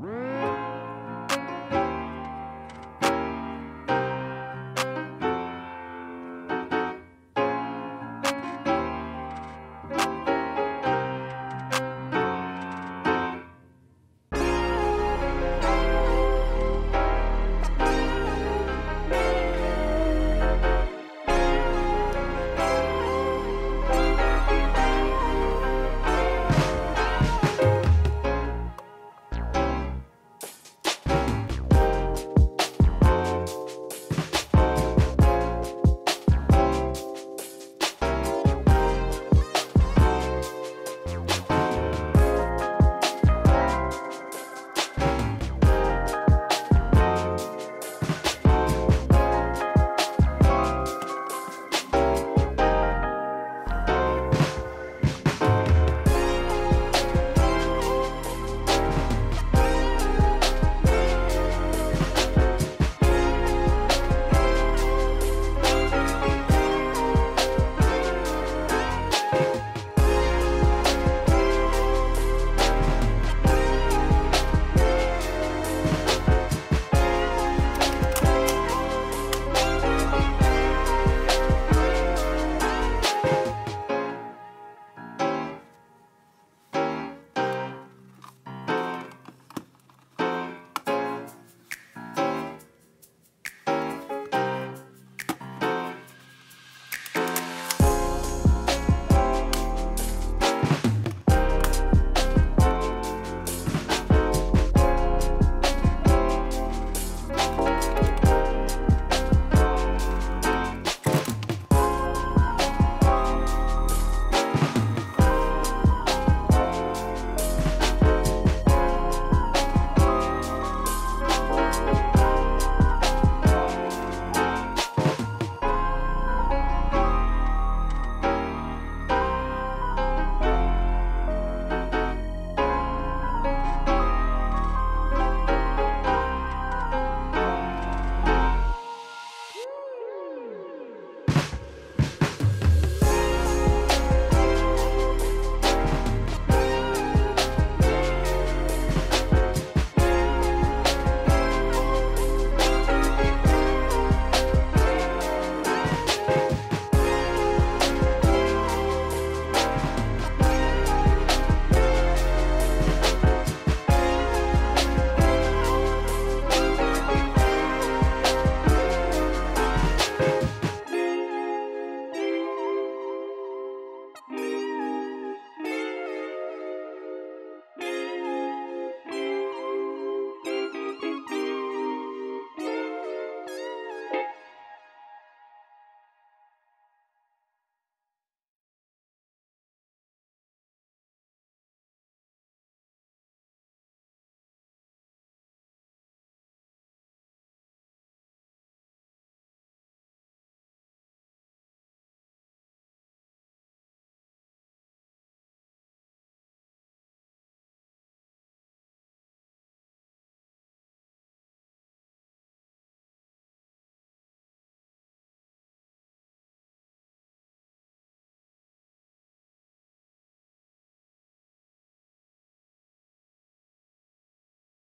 Right.